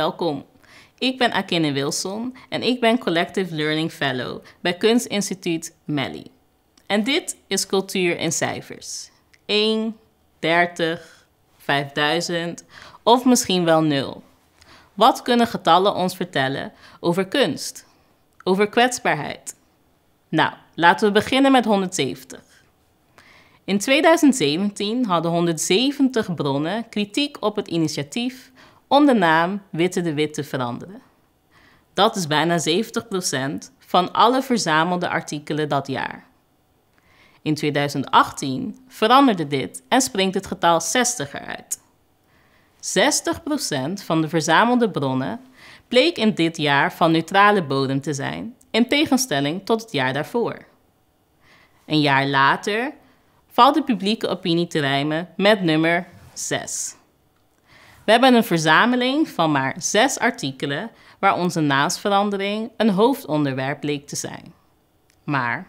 Welkom. Ik ben Akine Wilson en ik ben Collective Learning Fellow bij Kunstinstituut Melly. En dit is Cultuur in Cijfers. 1, 30, 5000 of misschien wel 0. Wat kunnen getallen ons vertellen over kunst? Over kwetsbaarheid? Nou, laten we beginnen met 170. In 2017 hadden 170 bronnen kritiek op het initiatief om de naam Witte de Wit te veranderen. Dat is bijna 70% van alle verzamelde artikelen dat jaar. In 2018 veranderde dit en springt het getal 60 eruit. 60% van de verzamelde bronnen bleek in dit jaar van neutrale bodem te zijn, in tegenstelling tot het jaar daarvoor. Een jaar later valt de publieke opinie te rijmen met nummer 6. We hebben een verzameling van maar zes artikelen waar onze naamsverandering een hoofdonderwerp bleek te zijn. Maar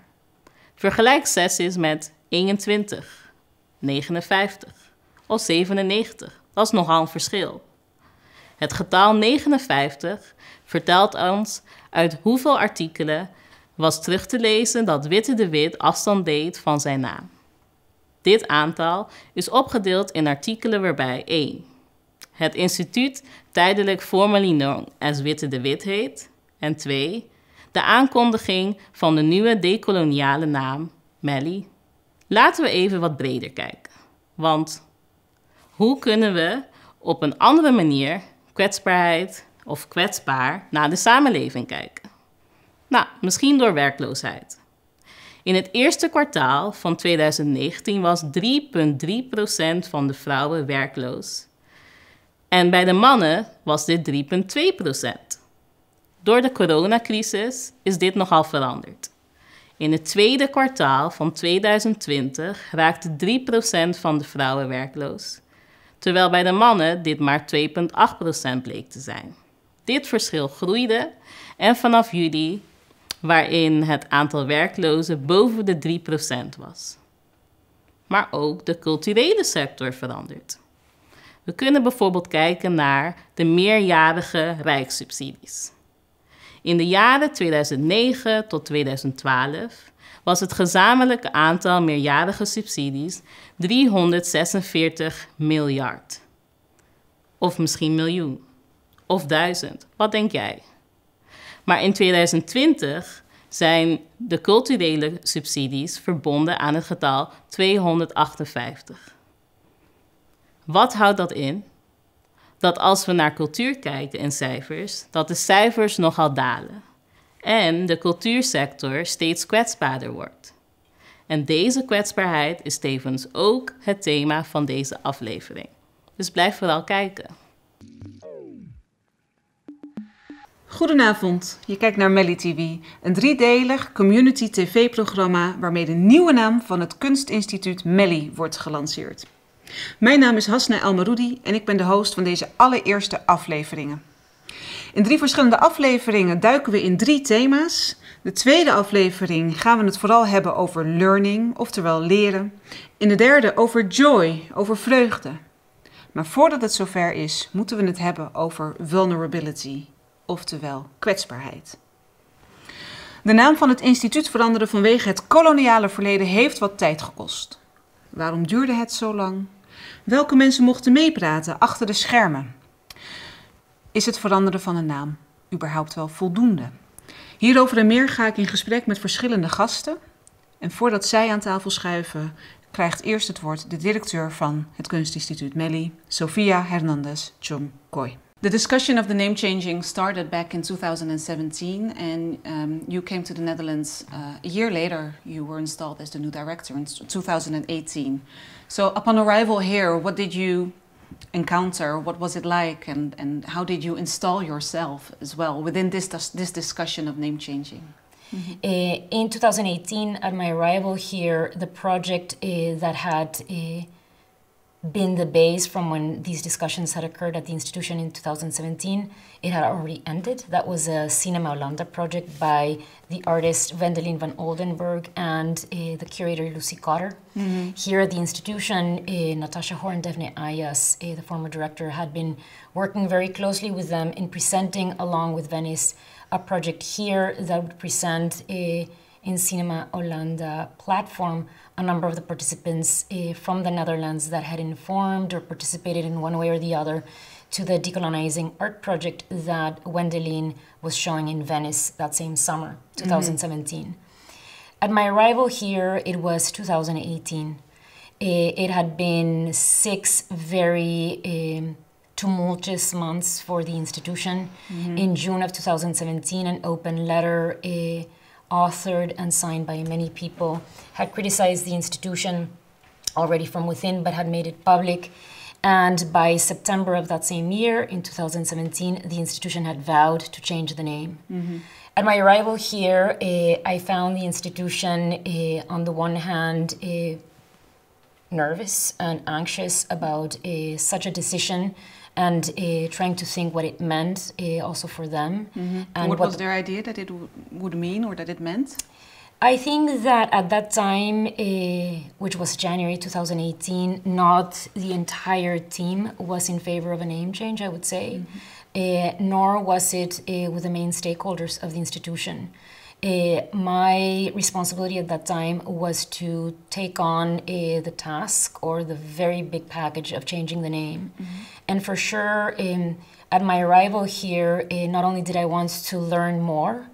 vergelijk 6 is met 21, 59 of 97. Dat is nogal een verschil. Het getal 59 vertelt ons uit hoeveel artikelen was terug te lezen dat Witte de Wit afstand deed van zijn naam. Dit aantal is opgedeeld in artikelen waarbij 1. Het instituut tijdelijk formerly known as Witte de Wit heet. En 2. De aankondiging van de nieuwe decoloniale naam Melly. Laten we even wat breder kijken. Want hoe kunnen we op een andere manier kwetsbaarheid of kwetsbaar naar de samenleving kijken? Nou, misschien door werkloosheid. In het eerste kwartaal van 2019 was 3,3% van de vrouwen werkloos. En bij de mannen was dit 3,2%. Door de coronacrisis is dit nogal veranderd. In het tweede kwartaal van 2020 raakte 3% van de vrouwen werkloos, terwijl bij de mannen dit maar 2,8% bleek te zijn. Dit verschil groeide en vanaf juli waarin het aantal werklozen boven de 3% was. Maar ook de culturele sector verandert. We kunnen bijvoorbeeld kijken naar de meerjarige rijkssubsidies. In de jaren 2009 tot 2012 was het gezamenlijke aantal meerjarige subsidies 346 miljard. Of misschien miljoen. Of duizend. Wat denk jij? Maar in 2020 zijn de culturele subsidies verbonden aan het getal 258. Wat houdt dat in? Dat als we naar cultuur kijken in cijfers, dat de cijfers nogal dalen en de cultuursector steeds kwetsbaarder wordt. En deze kwetsbaarheid is tevens ook het thema van deze aflevering. Dus blijf vooral kijken. Goedenavond, je kijkt naar Melly TV, een driedelig community tv-programma waarmee de nieuwe naam van het kunstinstituut Melly wordt gelanceerd. Mijn naam is Hasna Elmaroudi en ik ben de host van deze allereerste afleveringen. In drie verschillende afleveringen duiken we in drie thema's. De tweede aflevering gaan we het vooral hebben over learning, oftewel leren. In de derde over joy, over vreugde. Maar voordat het zover is, moeten we het hebben over vulnerability, oftewel kwetsbaarheid. De naam van het instituut veranderen vanwege het koloniale verleden heeft wat tijd gekost. Waarom duurde het zo lang? Welke mensen mochten meepraten achter de schermen? Is het veranderen van een naam überhaupt wel voldoende? Hierover en meer ga ik in gesprek met verschillende gasten. En voordat zij aan tafel schuiven, krijgt eerst het woord de directeur van het Kunstinstituut Melly, Sofia Hernandez Chong Koy. The discussion of the name changing started back in 2017, and um, you came to the Netherlands uh, a year later. You were installed as the new director in 2018. So, upon arrival here, what did you encounter? What was it like, and, and how did you install yourself as well within this this discussion of name changing? Mm -hmm. uh, in 2018, at my arrival here, the project uh, that had uh, been the base from when these discussions had occurred at the institution in 2017. It had already ended. That was a Cinema Hollanda project by the artist Wendelin van Oldenburg and uh, the curator Lucy Cotter. Mm-hmm. Here at the institution, uh, Natasha Horn Devne Ayas, uh, the former director, had been working very closely with them in presenting, along with Venice, a project here that would present a in Cinema Hollanda platform a number of the participants uh, from the Netherlands that had informed or participated in one way or the other to the decolonizing art project that Wendelin was showing in Venice that same summer, 2017. Mm-hmm. At my arrival here, it was 2018. It, eh, it had been six very um, tumultuous months for the institution. Mm-hmm. In June of 2017, an open letter. Uh, authored and signed by many people, had criticized the institution already from within, but had made it public. And by September of that same year, in 2017, the institution had vowed to change the name. Mm-hmm. At my arrival here, uh, I found the institution, uh, on the one hand, uh, nervous and anxious about such a decision and uh, trying to think what it meant uh, also for them. Mm-hmm. And what, what, was their idea that it w- would mean or that it meant? I think that at that time, uh, which was January 2018, not the entire team was in favor of a name change, I would say, mm-hmm. nor was it with the main stakeholders of the institution. Uh, my responsibility at that time was to take on uh, the task or the very big package of changing the name. Mm-hmm. And for sure, um, at my arrival here, uh, not only did I want to learn more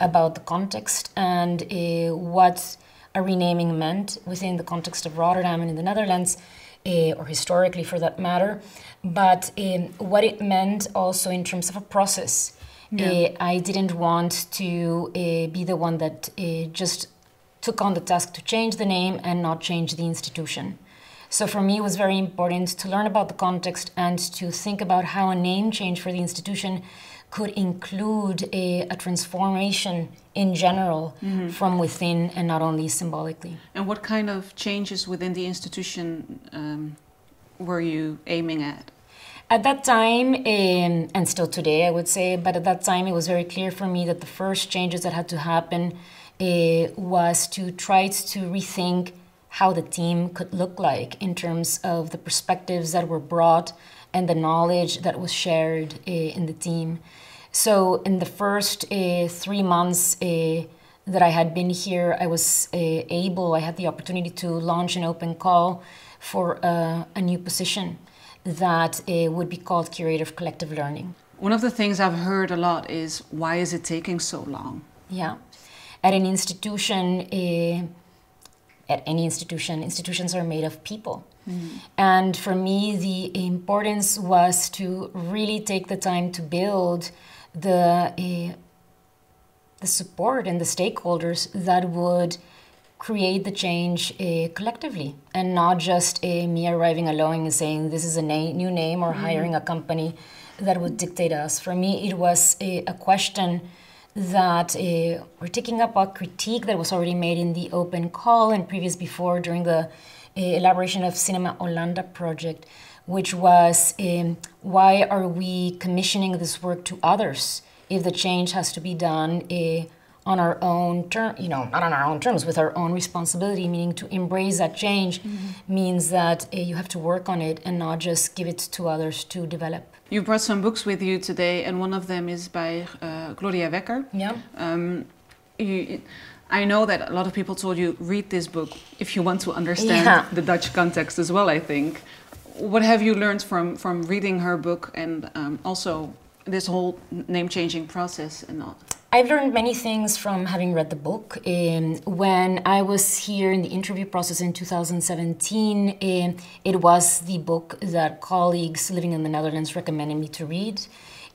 about the context and what a renaming meant within the context of Rotterdam and in the Netherlands, or historically for that matter, but um, what it meant also in terms of a process yeah. Uh, I didn't want to uh, be the one that uh, just took on the task to change the name and not change the institution. So for me, it was very important to learn about the context and to think about how a name change for the institution could include a, a transformation in general mm-hmm. from within and not only symbolically. And what kind of changes within the institution um, were you aiming at? At that time, um, and still today, I would say, but at that time, it was very clear for me that the first changes that had to happen uh, was to try to rethink how the team could look like in terms of the perspectives that were brought and the knowledge that was shared uh, in the team. So, in the first uh, three months, that I had been here, I was uh, able, I had the opportunity to launch an open call for uh, a new position that uh, would be called curative collective learning. One of the things I've heard a lot is why is it taking so long? Yeah. At an institution, uh, at any institution, institutions are made of people. Mm. And for me, the importance was to really take the time to build the, uh, the support and the stakeholders that would create the change uh, collectively and not just uh, me arriving alone and saying this is a na- new name or mm. hiring a company that would dictate us. For me, it was a, a question that uh, we're taking up a critique that was already made in the open call and previous before during the uh, elaboration of Cinema Hollanda project, which was um, why are we commissioning this work to others if the change has to be done uh, on our own term, you know, not on our own terms, with our own responsibility, meaning to embrace that change mm-hmm. means that uh, you have to work on it and not just give it to others to develop. You brought some books with you today, and one of them is by uh, Gloria Wekker. Yeah. Um, you, I know that a lot of people told you read this book if you want to understand yeah. the Dutch context as well. I think. What have you learned from from reading her book and um, also this whole name changing process and all? I've learned many things from having read the book. Um, when I was here in the interview process in 2017, um, it was the book that colleagues living in the Netherlands recommended me to read.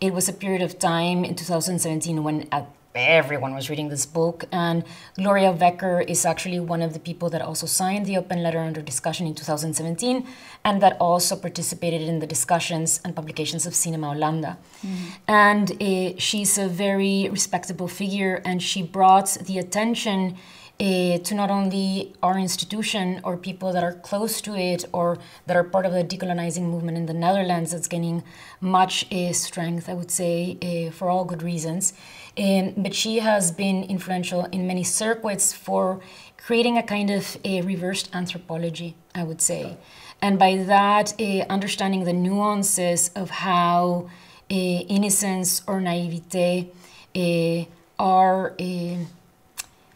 It was a period of time in 2017 when, at everyone was reading this book. And Gloria Wekker is actually one of the people that also signed the open letter under discussion in 2017 and that also participated in the discussions and publications of Cinema Hollanda. Mm-hmm. And uh, she's a very respectable figure and she brought the attention uh, to not only our institution or people that are close to it or that are part of the decolonizing movement in the Netherlands that's gaining much uh, strength, I would say, for all good reasons. Um, but she has been influential in many circuits for creating a kind of a reversed anthropology, I would say. And by that, uh, understanding the nuances of how uh, innocence or naivete uh, are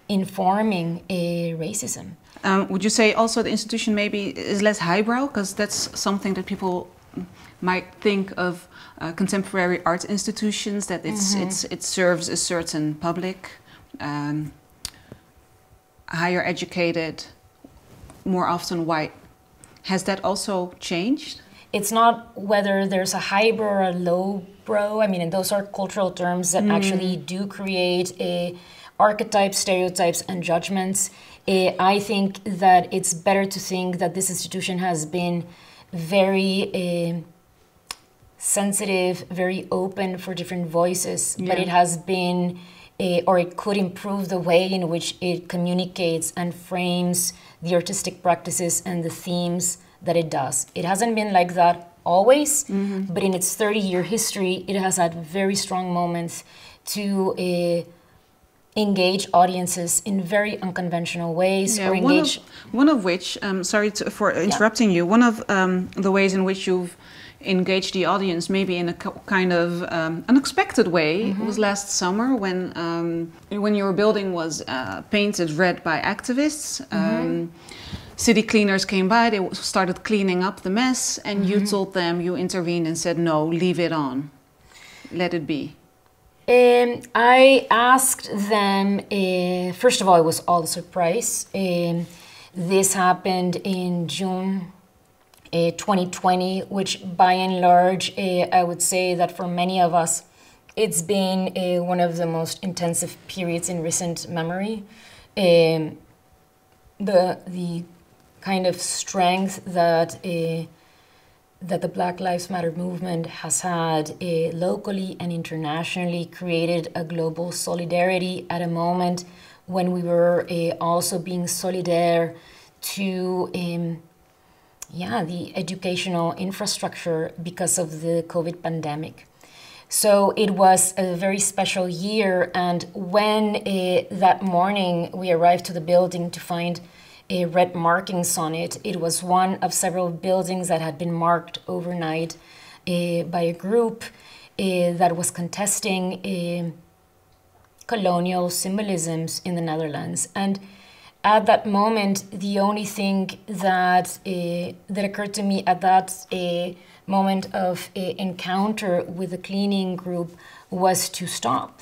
informing racism. Um, would you say also the institution maybe is less highbrow? Because that's something that people might think of uh, contemporary art institutions that it's, mm -hmm. it's, it serves a certain public, um, higher educated, more often white. Has that also changed? It's not whether there's a highbrow or a lowbrow. I mean, and those are cultural terms that mm. actually do create a archetypes, stereotypes, and judgments. Uh, I think that it's better to think that this institution has been very uh, sensitive, very open for different voices, yeah. but it has been, uh, or it could improve the way in which it communicates and frames the artistic practices and the themes that it does. It hasn't been like that always, mm -hmm. but in its 30 year history, it has had very strong moments to uh, engage audiences in very unconventional ways yeah, or engage. One of, one of which, um, sorry to, for interrupting yeah. you, one of um, the ways in which you've engaged the audience maybe in a kind of um, unexpected way mm -hmm. was last summer when um, when your building was uh, painted red by activists. Mm -hmm. City cleaners came by, they started cleaning up the mess, and mm -hmm. you mm-hmm. told them, you intervened and said, no, leave it on, let it be. Um, I asked them, uh, first of all, it was all a surprise. Um, this happened in June 2020, which by and large, uh, I would say that for many of us, it's been uh, one of the most intensive periods in recent memory. Um, the, the kind of strength that uh, that the Black Lives Matter movement has had uh, locally and internationally created a global solidarity at a moment when we were also being solidaire to um, yeah the educational infrastructure because of the COVID pandemic. So it was a very special year, and when uh, that morning we arrived to the building to find a red markings on it. It was one of several buildings that had been marked overnight uh, by a group uh, that was contesting colonial symbolisms in the Netherlands. And at that moment, the only thing that that occurred to me at that moment of encounter with the cleaning group was to stop.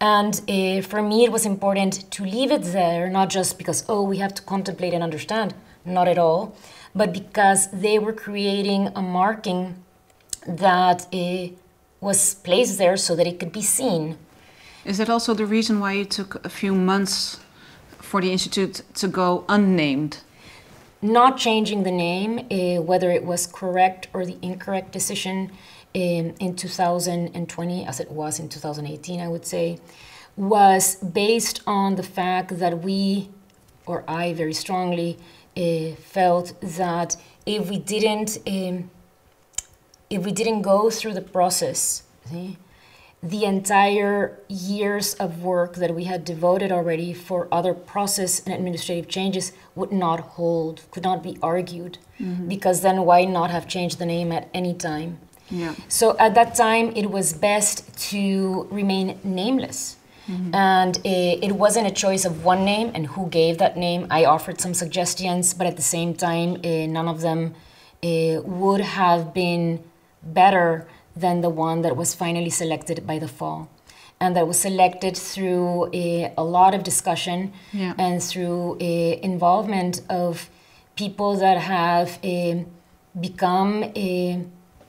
And uh, for me, it was important to leave it there, not just because, oh, we have to contemplate and understand, not at all, but because they were creating a marking that uh, was placed there so that it could be seen. Is that also the reason why it took a few months for the Institute to go unnamed? Not changing the name, uh, whether it was correct or the incorrect decision, in, in 2020, as it was in 2018, I would say, was based on the fact that we, or I very strongly, uh, felt that if we didn't, um, if we didn't go through the process, see, the entire years of work that we had devoted already for other process and administrative changes would not hold, could not be argued, mm -hmm. because then why not have changed the name at any time? Yeah. So at that time, it was best to remain nameless. Mm-hmm. And it, it, wasn't a choice of one name and who gave that name. I offered some suggestions, but at the same time, uh, none of them uh, would have been better than the one that was finally selected by the fall. And that was selected through a, a lot of discussion yeah. and through a involvement of people that have uh, become a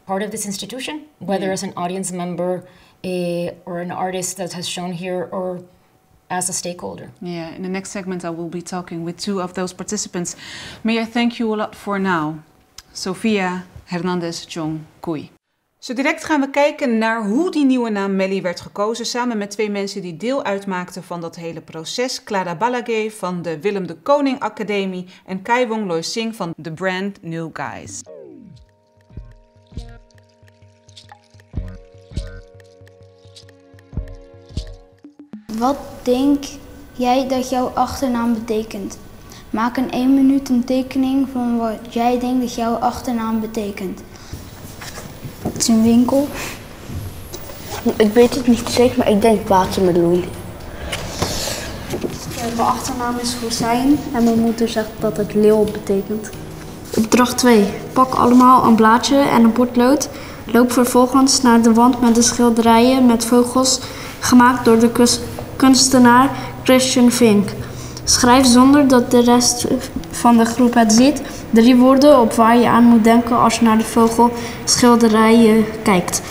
part of this institution, whether mm. as an audience member uh, or an artist that has shown here or as a stakeholder. Yeah, in the next segment I will be talking with two of those participants. May I thank you a lot for now. Sofia Hernandez Jong Kui. Zo direct gaan we kijken naar hoe die nieuwe naam Melly werd gekozen, samen met twee mensen die deel uitmaakten van dat hele proces. Clara Balagé van de Willem de Koning Academie en Kai Wong Loy Singh van The Brand New Guys. Wat denk jij dat jouw achternaam betekent? Maak in één minuut een tekening van wat jij denkt dat jouw achternaam betekent. Het is een winkel. Ik weet het niet zeker, maar ik denk watermeloen. Mijn achternaam is Hussein en mijn moeder zegt dat het leeuw betekent. Opdracht 2. Pak allemaal een blaadje en een potlood. Loop vervolgens naar de wand met de schilderijen met vogels gemaakt door de kunstenaar Christian Fink. Schrijf zonder dat de rest van de groep het ziet drie woorden op waar je aan moet denken als je naar de vogelschilderijen kijkt.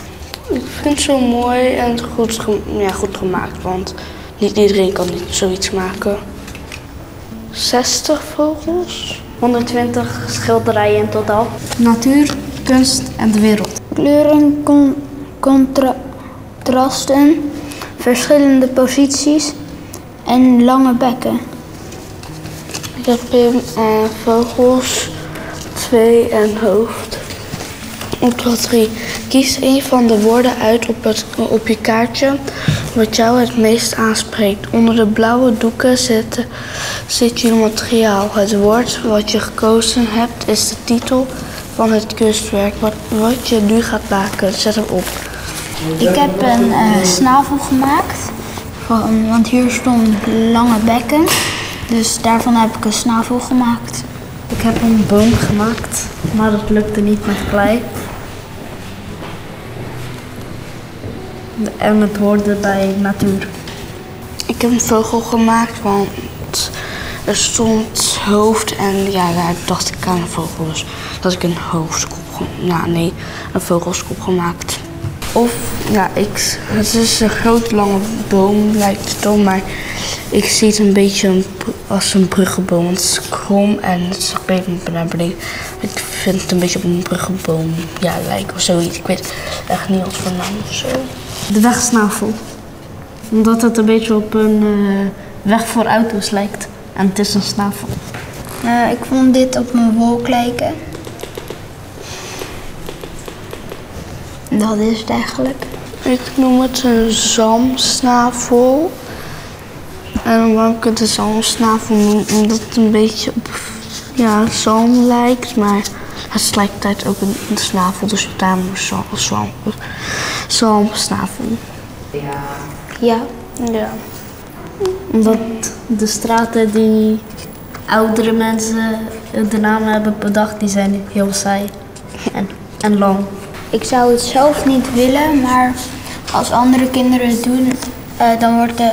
Ik vind het zo mooi en goed, ja, goed gemaakt, want niet iedereen kan zoiets maken. 60 vogels? 120 schilderijen in totaal. Natuur, kunst en de wereld. Kleuren, con- contrasten, verschillende posities en lange bekken. Ik heb Pim en vogels, twee en hoofd. Opdracht 3. Kies een van de woorden uit op, op je kaartje wat jou het meest aanspreekt. Onder de blauwe doeken zit, je materiaal. Het woord wat je gekozen hebt is de titel van het kunstwerk wat, wat je nu gaat maken. Zet hem op. Ik heb een eh, snavel gemaakt, want hier stond lange bekken. Dus daarvan heb ik een snavel gemaakt. Ik heb een boom gemaakt, maar dat lukte niet met klei. En het hoorde bij natuur. Ik heb een vogel gemaakt, want er stond hoofd en ja, daar dacht ik aan een vogel. Dus dat ik een hoofdkop, ge- nou nee, een vogelskop gemaakt. Ja, ik, het is een groot lange boom, lijkt het dan, maar ik zie het een beetje een als een bruggenboom. Want het is krom en het is een beetje naar beneden. Ik vind het een beetje op een bruggenboom ja, lijken of zoiets. Ik weet echt niet wat voor naam of zo. De wegsnavel. Omdat het een beetje op een eh, weg voor auto's lijkt. En het is een snavel. Eh, ik vond dit op een wolk lijken. Dat is het eigenlijk. Ik noem het een zalmsnavel. En waarom ik het een zalmsnavel noem, omdat het een beetje op ja, zalm lijkt, maar het is tegelijkertijd ook een, een snavel, dus daarom zalm, zalm, zalmsnavel. Ja, Ja. Omdat de straten die oudere mensen de naam hebben bedacht, die zijn heel saai en, en lang. Ik zou het zelf niet willen, maar als andere kinderen het doen, eh, dan, wordt de,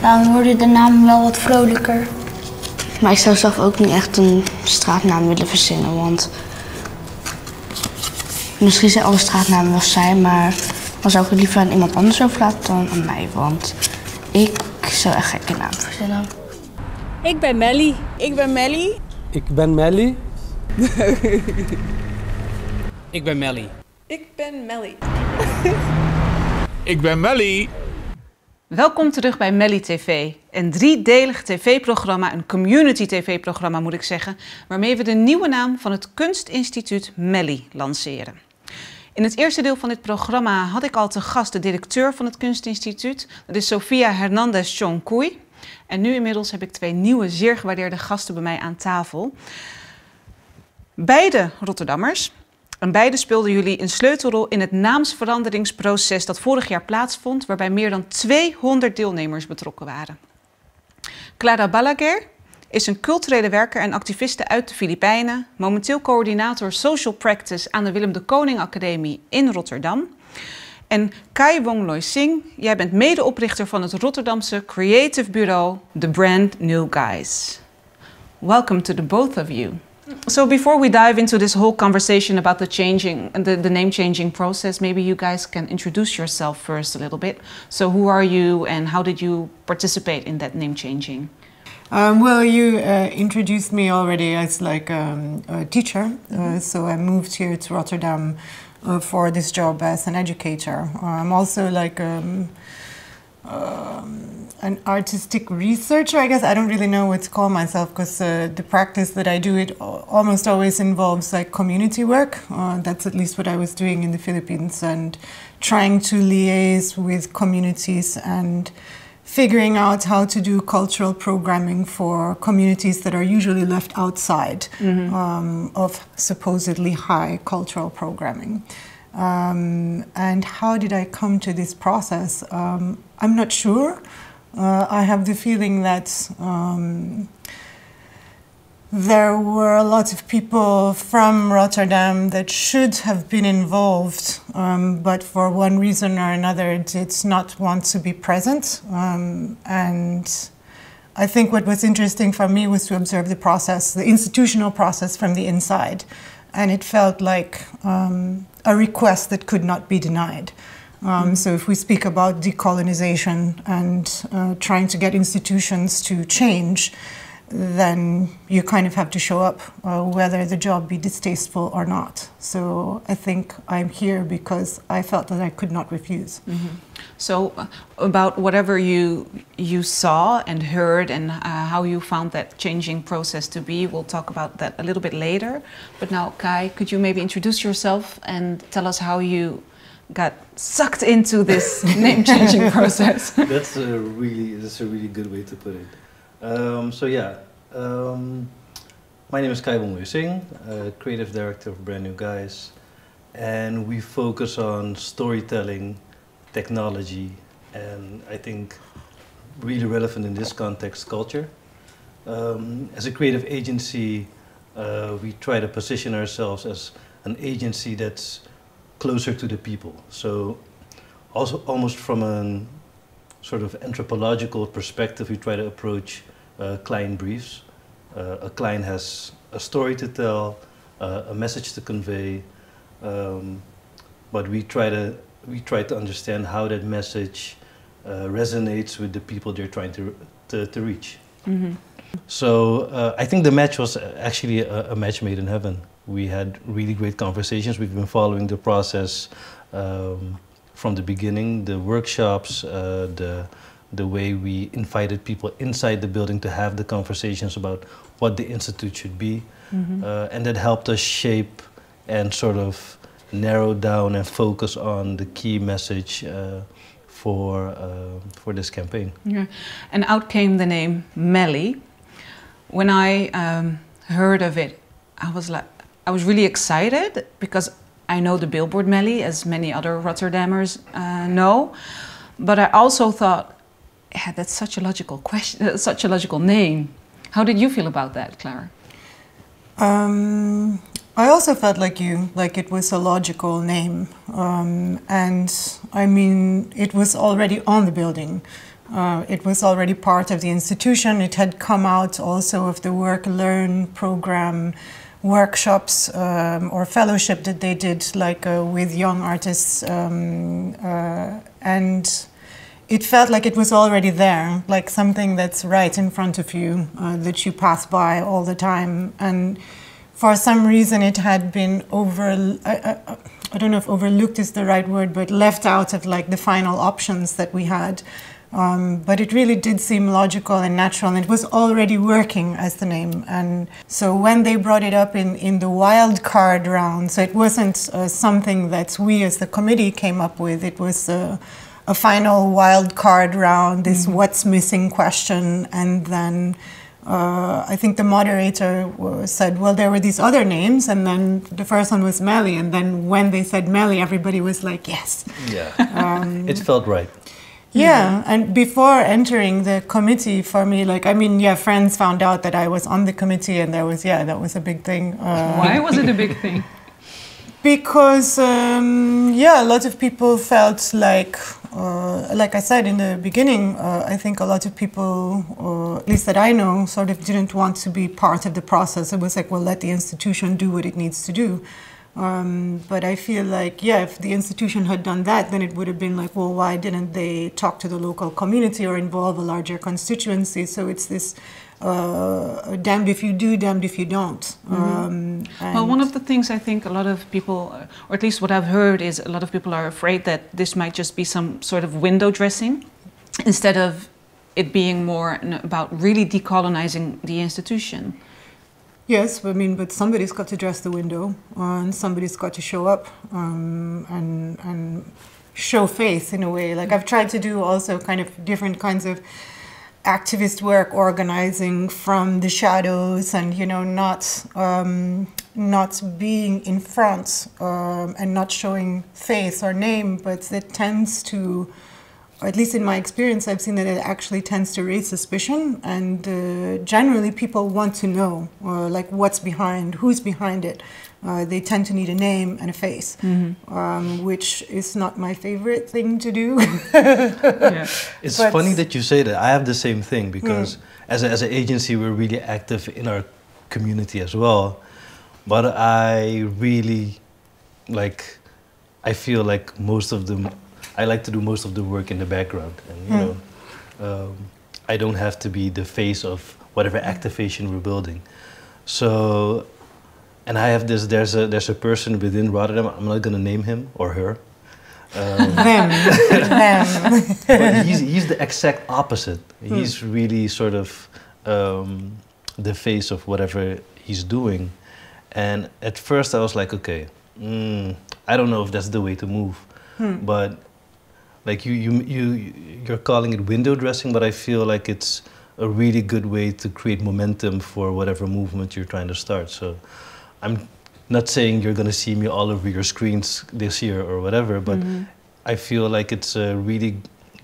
dan worden de namen wel wat vrolijker. Maar ik zou zelf ook niet echt een straatnaam willen verzinnen, want misschien zijn alle straatnamen wel saai, maar dan zou ik het liever aan iemand anders overlaten dan aan mij, want ik zou echt gekke naam verzinnen. Ik ben Melly. Ik ben Melly. Ik ben Melly. Ik ben Melly. Ik ben Melly. Ik ben Melly. Welkom terug bij Melly TV, een driedelig tv-programma, een community tv-programma moet ik zeggen, waarmee we de nieuwe naam van het Kunstinstituut Melly lanceren. In het eerste deel van dit programma had ik al te gast de directeur van het Kunstinstituut, dat is Sofia Hernandez Chonkoui. En nu inmiddels heb ik twee nieuwe, zeer gewaardeerde gasten bij mij aan tafel. Beide Rotterdammers. En beide speelden jullie een sleutelrol in het naamsveranderingsproces dat vorig jaar plaatsvond, waarbij meer dan 200 deelnemers betrokken waren. Clara Balaguer is een culturele werker en activiste uit de Filipijnen, momenteel coördinator Social Practice aan de Willem de Koning Academie in Rotterdam. En Kai Wong Loy Singh, jij bent medeoprichter van het Rotterdamse creative bureau The Brand New Guys. Welcome to the both of you. So before we dive into this whole conversation about the changing, the, the name changing process, maybe you guys can introduce yourself first a little bit. So who are you and how did you participate in that name changing? Um, well, you uh, introduced me already as like um, a teacher. Uh, so I moved here to Rotterdam uh, for this job as an educator. I'm also like um, um, an artistic researcher, I guess. I don't really know what to call myself because uh, the practice that I do it almost always involves like community work. Uh, that's at least what I was doing in the Philippines and trying to liaise with communities and figuring out how to do cultural programming for communities that are usually left outside mm-hmm. um, of supposedly high cultural programming. Um, and how did I come to this process? Um, I'm not sure. Uh, I have the feeling that um, there were a lot of people from Rotterdam that should have been involved, um, but for one reason or another did not want to be present. Um, and I think what was interesting for me was to observe the process, the institutional process from the inside. And it felt like um, a request that could not be denied. Um, so if we speak about decolonization and uh, trying to get institutions to change, then you kind of have to show up uh, whether the job be distasteful or not. So I think I'm here because I felt that I could not refuse. Mm-hmm. So uh, about whatever you you saw and heard and uh, how you found that changing process to be, we'll talk about that a little bit later. But now, Kai, could you maybe introduce yourself and tell us how you got sucked into this name changing process. that's a really that's a really good way to put it. Um, so yeah, um, my name is Kai Bongoy Singh, uh, creative director of Brand New Guys, and we focus on storytelling, technology, and I think really relevant in this context, culture. Um, as a creative agency, uh, we try to position ourselves as an agency that's closer to the people. So also almost from a sort of anthropological perspective, we try to approach uh, client briefs. Uh, a client has a story to tell, uh, a message to convey, um, but we try to we try to understand how that message uh, resonates with the people they're trying to to, to reach. Mm-hmm. So uh, I think the match was actually a, a match made in heaven we had really great conversations. We've been following the process um, from the beginning, the workshops, uh, the the way we invited people inside the building to have the conversations about what the institute should be, mm-hmm. uh, and that helped us shape and sort of narrow down and focus on the key message uh, for uh, for this campaign. Yeah, and out came the name Melly. When I um, heard of it, I was like, I was really excited because I know the Billboard Melly, as many other Rotterdammers uh, know. But I also thought, yeah, that's such a logical question, uh, such a logical name. How did you feel about that, Clara? Um, I also felt like you, like it was a logical name. Um, and I mean, it was already on the building. Uh, it was already part of the institution. It had come out also of the Work Learn program workshops um, or fellowship that they did, like uh, with young artists, um, uh, and it felt like it was already there, like something that's right in front of you uh, that you pass by all the time. And for some reason, it had been over. I, I, I don't know if overlooked is the right word, but left out of like the final options that we had. Um, but it really did seem logical and natural, and it was already working as the name. And so when they brought it up in, in the wild card round, so it wasn't uh, something that we as the committee came up with, it was uh, a final wild card round, this mm-hmm. what's missing question, and then. Uh, I think the moderator said, well, there were these other names, and then the first one was Melly, and then when they said Melly, everybody was like, yes. Yeah. Um, it felt right. Yeah, and before entering the committee, for me, like I mean, yeah, friends found out that I was on the committee, and there was yeah, that was a big thing. Uh, Why was it a big thing? because um, yeah, a lot of people felt like, uh, like I said in the beginning, uh, I think a lot of people, or at least that I know, sort of didn't want to be part of the process. It was like, well, let the institution do what it needs to do. Um, but I feel like, yeah, if the institution had done that, then it would have been like, well, why didn't they talk to the local community or involve a larger constituency? So it's this uh, damned if you do, damned if you don't. Um, Well, one of the things I think a lot of people, or at least what I've heard, is a lot of people are afraid that this might just be some sort of window dressing instead of it being more about really decolonizing the institution. Yes, I mean, but somebody's got to dress the window, and somebody's got to show up um, and and show face in a way. Like I've tried to do also kind of different kinds of activist work, organizing from the shadows, and you know, not um, not being in front um, and not showing face or name, but it tends to or at least in my experience, I've seen that it actually tends to raise suspicion, and uh, generally people want to know, uh, like what's behind, who's behind it. Uh, they tend to need a name and a face, um, which is not my favorite thing to do. It's But- funny that you say that. I have the same thing because as, a, as an agency, we're really active in our community as well. But I really like, I feel like most of the, I like to do most of the work in the background. And, you Hmm. know, um, I don't have to be the face of whatever activation we're building. So, and I have this, there's a, there's a person within Rotterdam, I'm not going to name him or her. Um, but he's, he's the exact opposite. He's really sort of um, the face of whatever he's doing. And at first I was like, okay, mm, I don't know if that's the way to move. But like you, you, you, you're calling it window dressing, but I feel like it's a really good way to create momentum for whatever movement you're trying to start. So I'm not saying you're going to see me all over your screens this year or whatever, but I feel like it's a really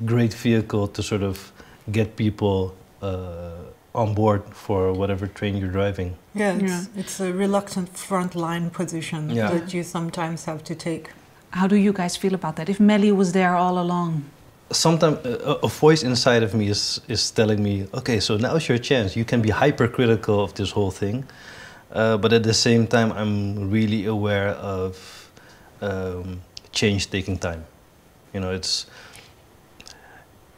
great vehicle to sort of get people uh, on board for whatever train you're driving. Yeah, it's, Yeah. it's a reluctant frontline position Yeah. that you sometimes have to take. How do you guys feel about that? If Melly was there all along, Sometimes a, a voice inside of me is, is telling me, okay, so now's your chance. You can be hypercritical of this whole thing. Uh, but at the same time, I'm really aware of um, change taking time. You know, it's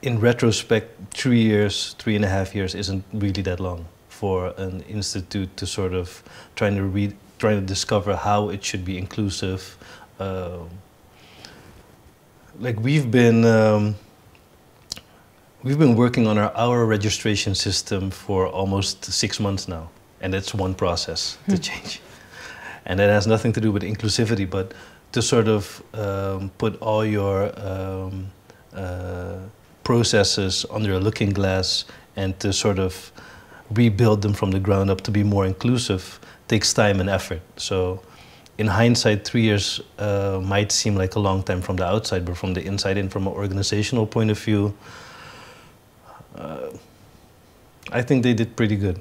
in retrospect, three years, three and a half years isn't really that long for an institute to sort of trying to read, trying to discover how it should be inclusive. Um, like we've been um, we've been working on our our registration system for almost six months now, and it's one process to change, and that has nothing to do with inclusivity, but to sort of um, put all your um, uh, processes under a looking glass and to sort of rebuild them from the ground up to be more inclusive takes time and effort. So in hindsight, three years uh, might seem like a long time from the outside, but from the inside and from an organizational point of view, uh, I think they did pretty good.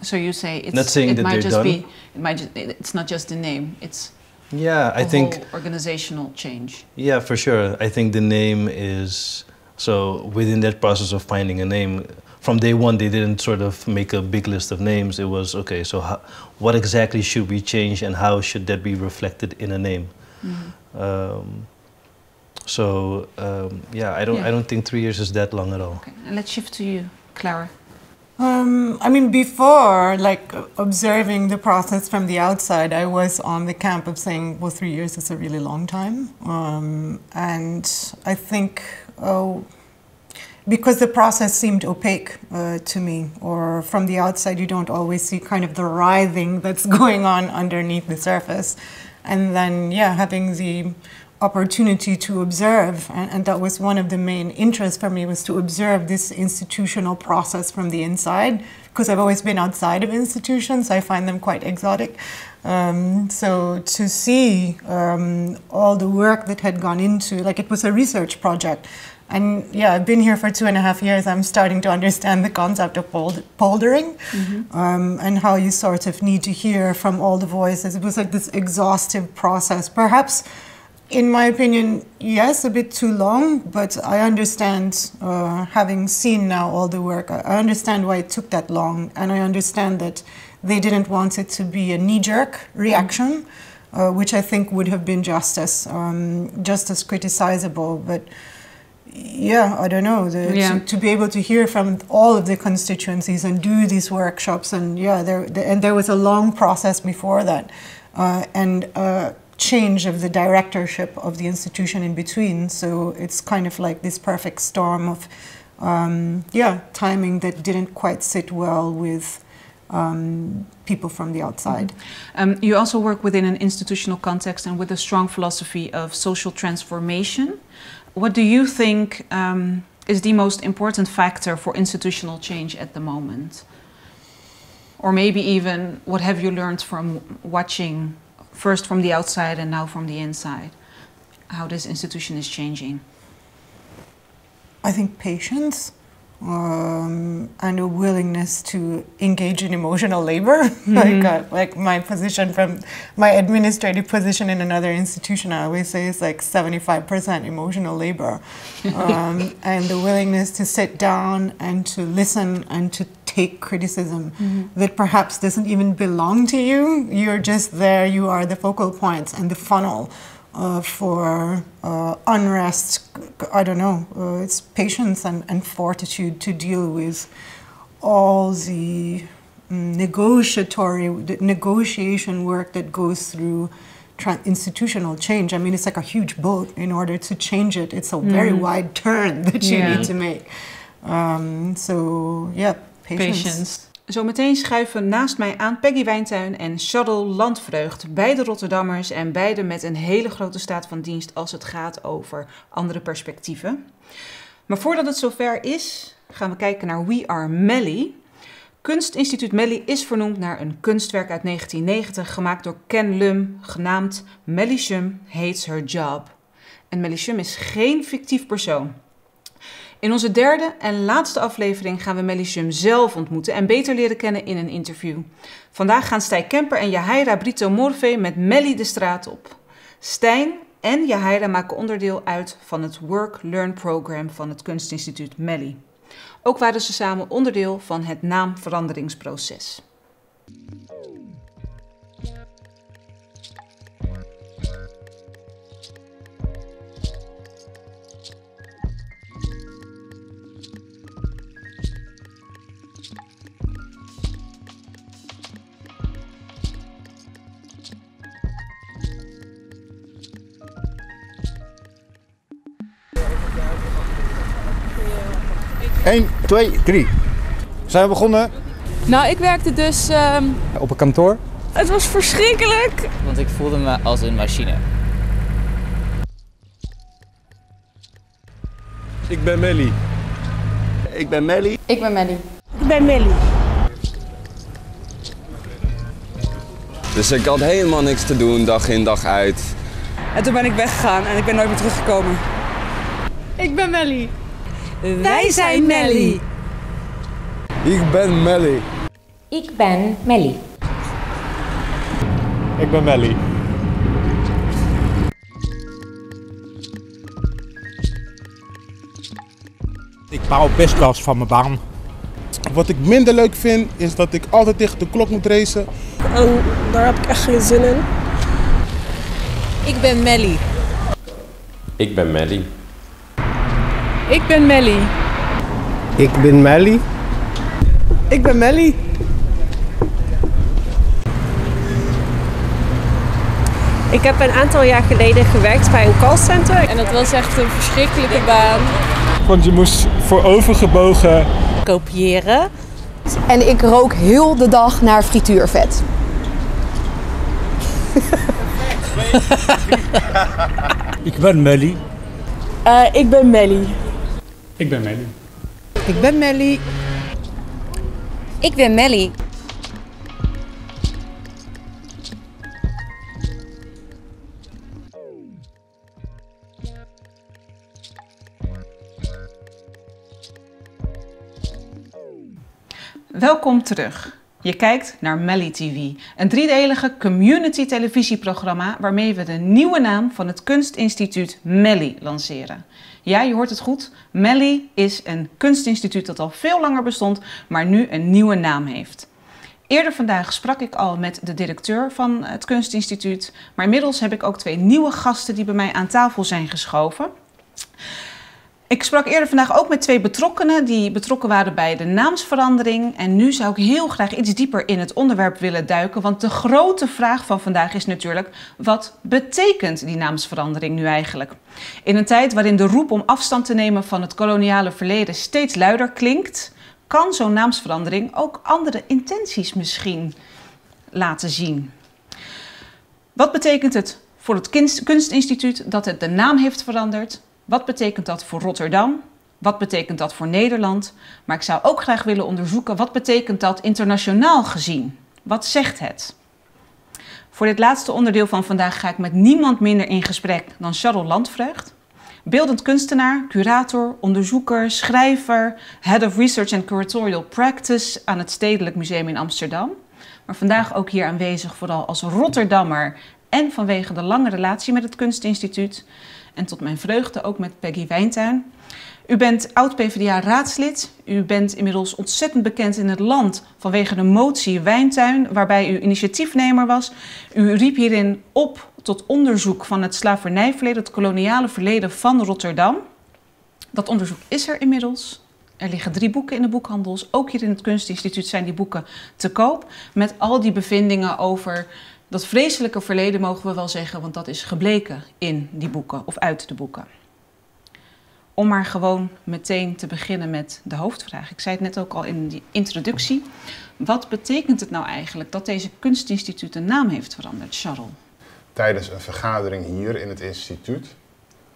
So you say it's Not saying it that might they're just done. be it might just, it's not just the name it's Yeah, I think organizational change yeah, for sure. I think the name is so within that process of finding a name. From day one, they didn't sort of make a big list of names. It was okay. So, how, what exactly should we change, and how should that be reflected in a name? Um, so, um, yeah, I don't. Yeah. I don't think three years is that long at all. okay and let's shift to you Clara Um, I mean, before, like observing the process from the outside, I was on the camp of saying, well, three years is a really long time. Um, and I think, oh, because the process seemed opaque uh, to me, or from the outside, you don't always see kind of the writhing that's going on underneath the surface. And then, yeah, having the opportunity to observe and, and that was one of the main interests for me was to observe this institutional process from the inside because i've always been outside of institutions i find them quite exotic um, so to see um, all the work that had gone into like it was a research project and yeah i've been here for two and a half years. I'm starting to understand the concept of pold- poldering um, and how you sort of need to hear from all the voices. It was like this exhaustive process. Perhaps in my opinion, yes, a bit too long, but I understand, uh, having seen now all the work, I understand why it took that long, and I understand that they didn't want it to be a knee-jerk reaction, uh, which I think would have been just as, um, just as criticizable. But yeah, I don't know, the, Yeah. to, to be able to hear from all of the constituencies and do these workshops. And yeah, there, the, and there was a long process before that uh, and a change of the directorship of the institution in between. So it's kind of like this perfect storm of, um, yeah, timing that didn't quite sit well with um, people from the outside. Um, you also work within an institutional context and with a strong philosophy of social transformation. What do you think um, is the most important factor for institutional change at the moment? Or maybe even what have you learned from watching first from the outside and now from the inside? How this institution is changing? I think patience um, and a willingness to engage in emotional labor. like, uh, like my position from my administrative position in another institution, I always say is like 75% emotional labor. um, and the willingness to sit down and to listen and to take criticism that perhaps doesn't even belong to you. You're just there, you are the focal points and the funnel uh, for uh, unrest. I don't know. Uh, it's patience and, and fortitude to deal with all the mm, negotiatory, the negotiation work that goes through institutional change. I mean, it's like a huge boat. In order to change it, it's a very wide turn that you Yeah. need to make. Um, so yeah, patience. Patience. Zometeen schuiven naast mij aan Peggy Wijntuin en Charles Landvreugd. Beide Rotterdammers en beide met een hele grote staat van dienst als het gaat over andere perspectieven. Maar voordat het zover is, gaan we kijken naar We Are Melly. Kunstinstituut Melly is vernoemd naar een kunstwerk uit 1990 gemaakt door Ken Lum, genaamd Melly Shum Hates Her Job. En Melly Shum is geen fictief persoon. In onze derde en laatste aflevering gaan we Melly Shum zelf ontmoeten en beter leren kennen in een interview. Vandaag gaan Stijn Kemper en Jahaira Brito Morve met Melly de straat op. Stijn en Jahaira maken onderdeel uit van het Work-Learn Program van het Kunstinstituut Melly. Ook waren ze samen onderdeel van het naamveranderingsproces. Eén, twee, drie. Zijn we begonnen? Nou, ik werkte dus. ehm, Op een kantoor? het was verschrikkelijk. Want ik voelde me als een machine. Ik ben Melly. Ik ben Melly. Ik ben Melly. Ik ben Melly. Dus ik had helemaal niks te doen, dag in dag uit. En toen ben ik weggegaan en ik ben nooit meer teruggekomen. Ik ben Melly. Wij zijn Melly. Ik ben Melly. Ik ben Melly. Ik ben Melly. Ik baal best wel eens van mijn baan. Wat ik minder leuk vind, is dat ik altijd tegen de klok moet racen. En daar heb ik echt geen zin in. Ik ben Melly. Ik ben Melly. Ik ben Melly. Ik ben Melly. Ik ben Melly. Ik heb een aantal jaar geleden gewerkt bij een callcenter. En dat was echt een verschrikkelijke baan. Want je moest voorovergebogen Kopiëren. En ik rook heel de dag naar frituurvet. Ik ben Melly. Eh, ik ben Melly. Ik ben Melly. Ik ben Melly. Ik ben Melly. Welkom terug. Je kijkt naar Melly TV, een driedelige community televisieprogramma waarmee we de nieuwe naam van het kunstinstituut Melly lanceren. Ja, je hoort het goed. Melly is een kunstinstituut dat al veel langer bestond, maar nu een nieuwe naam heeft. Eerder vandaag sprak ik al met de directeur van het kunstinstituut, maar inmiddels heb ik ook twee nieuwe gasten die bij mij aan tafel zijn geschoven. Ik sprak eerder vandaag ook met twee betrokkenen die betrokken waren bij de naamsverandering. En nu zou ik heel graag iets dieper in het onderwerp willen duiken. Want de grote vraag van vandaag is natuurlijk: wat betekent die naamsverandering nu eigenlijk? In een tijd waarin de roep om afstand te nemen van het koloniale verleden steeds luider klinkt, kan zo'n naamsverandering ook andere intenties misschien laten zien. Wat betekent het voor het Kunstinstituut dat het de naam heeft veranderd? Wat betekent dat voor Rotterdam? Wat betekent dat voor Nederland? Maar ik zou ook graag willen onderzoeken wat betekent dat internationaal gezien? Wat zegt het? Voor dit laatste onderdeel van vandaag ga ik met niemand minder in gesprek dan Charles Landvreugd. Beeldend kunstenaar, curator, onderzoeker, schrijver, head of research and curatorial practice aan het Stedelijk Museum in Amsterdam. Maar vandaag ook hier aanwezig vooral als Rotterdammer en vanwege de lange relatie met het Kunstinstituut en tot mijn vreugde ook met Peggy Wijntuin. U bent oud-PVDA-raadslid. U bent inmiddels ontzettend bekend in het land vanwege de motie Wijntuin, waarbij u initiatiefnemer was. U riep hierin op tot onderzoek van het slavernijverleden, het koloniale verleden van Rotterdam. Dat onderzoek is er inmiddels. Er liggen drie boeken in de boekhandels. Ook hier in het Kunstinstituut zijn die boeken te koop. Met al die bevindingen over dat vreselijke verleden mogen we wel zeggen, want dat is gebleken in die boeken of uit de boeken. Om maar gewoon meteen te beginnen met de hoofdvraag. Ik zei het net ook al in die introductie. Wat betekent het nou eigenlijk dat deze kunstinstituut een naam heeft veranderd, Charles? Tijdens een vergadering hier in het instituut,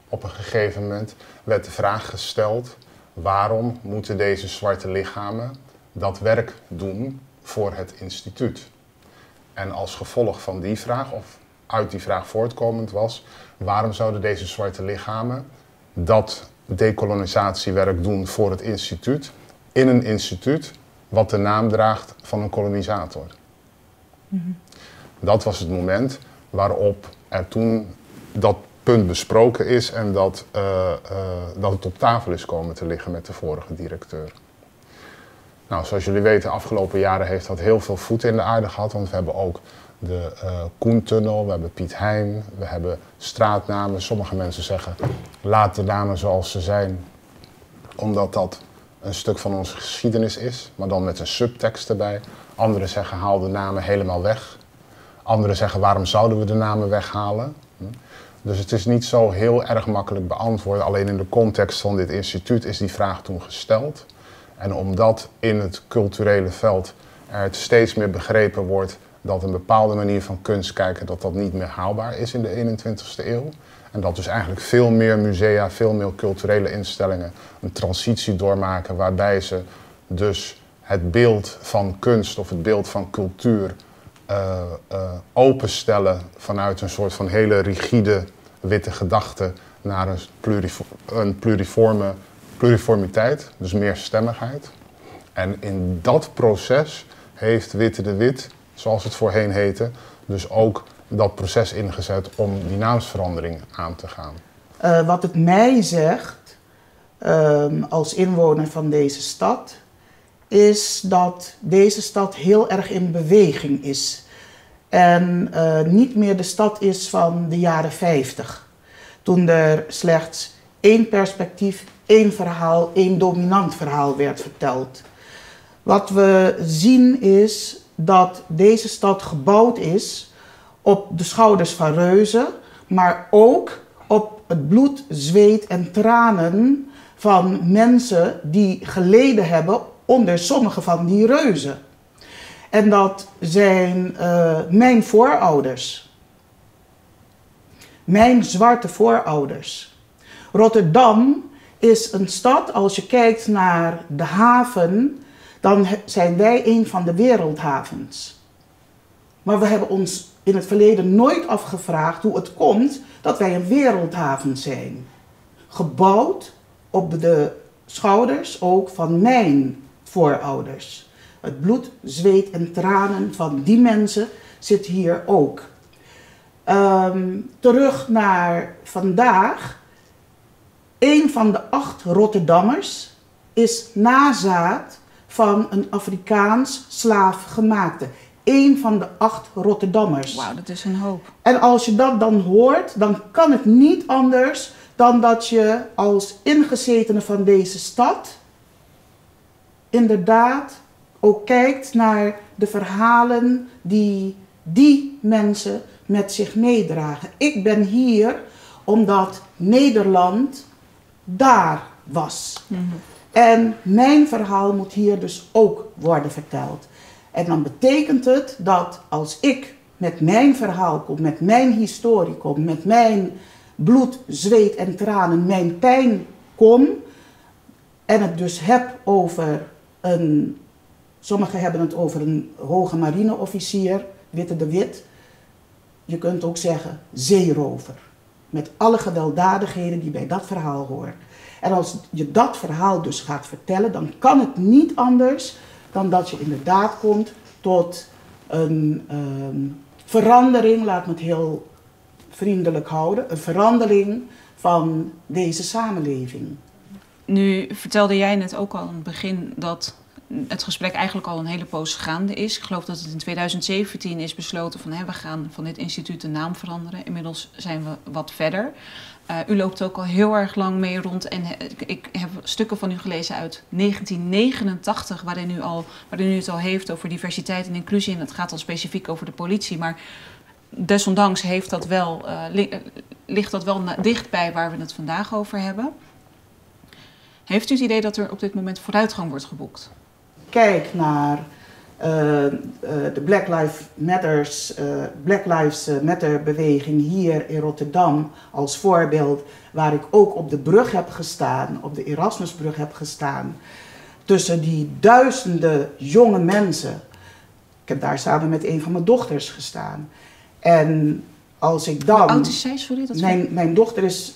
op een gegeven moment werd de vraag gesteld: waarom moeten deze zwarte lichamen dat werk doen voor het instituut? En als gevolg van die vraag, of uit die vraag voortkomend was, waarom zouden deze zwarte lichamen dat decolonisatiewerk doen voor het instituut, in een instituut wat de naam draagt van een kolonisator? Dat was het moment waarop er toen dat punt besproken is en dat, uh, dat het op tafel is komen te liggen met de vorige directeur. Nou, zoals jullie weten, de afgelopen jaren heeft dat heel veel voet in de aarde gehad. Want we hebben ook de uh, Koentunnel, we hebben Piet Hein, we hebben straatnamen. Sommige mensen zeggen, laat de namen zoals ze zijn. Omdat dat een stuk van onze geschiedenis is, maar dan met een subtekst erbij. Anderen zeggen, haal de namen helemaal weg. Anderen zeggen, waarom zouden we de namen weghalen? Hm? Dus het is niet zo heel erg makkelijk beantwoord. Alleen in de context van dit instituut is die vraag toen gesteld. En omdat in het culturele veld er steeds meer begrepen wordt dat een bepaalde manier van kunst kijken, dat dat niet meer haalbaar is in de 21ste eeuw. En dat dus eigenlijk veel meer musea, veel meer culturele instellingen een transitie doormaken waarbij ze dus het beeld van kunst of het beeld van cultuur uh, uh, openstellen vanuit een soort van hele rigide witte gedachte naar een, een pluriforme pluriformiteit, dus meer stemmigheid. En in dat proces heeft Witte de Wit, zoals het voorheen heette, dus ook dat proces ingezet om die naamsverandering aan te gaan. Uh, wat het mij zegt, um, als inwoner van deze stad, is dat deze stad heel erg in beweging is. En uh, niet meer de stad is van de jaren 50, toen er slechts één perspectief één verhaal, één dominant verhaal werd verteld. Wat we zien is dat deze stad gebouwd is op de schouders van reuzen, maar ook op het bloed, zweet en tranen van mensen die geleden hebben onder sommige van die reuzen. En dat zijn uh, mijn voorouders. Mijn zwarte voorouders. Rotterdam is een stad, als je kijkt naar de haven, dan zijn wij een van de wereldhavens. Maar we hebben ons in het verleden nooit afgevraagd hoe het komt dat wij een wereldhaven zijn. Gebouwd op de schouders ook van mijn voorouders. Het bloed, zweet en tranen van die mensen zit hier ook. Um, terug naar vandaag een van de acht Rotterdammers is nazaat van een Afrikaans slaafgemaakte. Eén van de acht Rotterdammers. Wauw, dat is een hoop. En als je dat dan hoort, dan kan het niet anders dan dat je als ingezetene van deze stad inderdaad ook kijkt naar de verhalen die die mensen met zich meedragen. Ik ben hier omdat Nederland daar was. En mijn verhaal moet hier dus ook worden verteld. En dan betekent het dat als ik met mijn verhaal kom, met mijn historie kom, met mijn bloed, zweet en tranen, mijn pijn kom, en het dus heb over een, sommigen hebben het over een hoge marineofficier, Witte de Wit. Je kunt ook zeggen zeerover. Met alle gewelddadigheden die bij dat verhaal horen. En als je dat verhaal dus gaat vertellen, dan kan het niet anders dan dat je inderdaad komt tot een ehm, verandering, laat me het heel vriendelijk houden, een verandering van deze samenleving. Nu vertelde jij net ook al aan het begin dat het gesprek eigenlijk al een hele poos gaande is. Ik geloof dat het in 2017 is besloten van hè, we gaan van dit instituut de naam veranderen. Inmiddels zijn we wat verder. Uh, u loopt ook al heel erg lang mee rond en ik heb stukken van u gelezen uit 1989 waarin u, al, waarin u het al heeft over diversiteit en inclusie. En dat gaat dan specifiek over de politie. Maar desondanks heeft dat wel, uh, ligt dat wel dichtbij waar we het vandaag over hebben. Heeft u het idee dat er op dit moment vooruitgang wordt geboekt? Kijk naar uh, uh, de Black Lives, Matters, uh, Black Lives Matter beweging hier in Rotterdam als voorbeeld, waar ik ook op de brug heb gestaan, op de Erasmusbrug heb gestaan, tussen die duizenden jonge mensen. Ik heb daar samen met een van mijn dochters gestaan. En als ik dan. Hoe oud is zij? Sorry, dat mijn, mijn dochter is,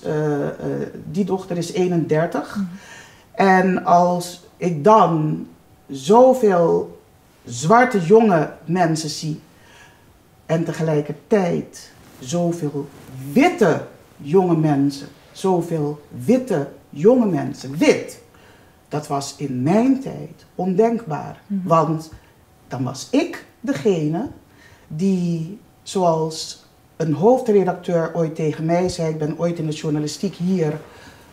die dochter is 31. Mm. En als ik dan zoveel zwarte jonge mensen zie en tegelijkertijd zoveel witte jonge mensen, zoveel witte jonge mensen, wit, dat was in mijn tijd ondenkbaar. Mm -hmm. Want dan was ik degene die, zoals een hoofdredacteur ooit tegen mij zei, ik ben ooit in de journalistiek hier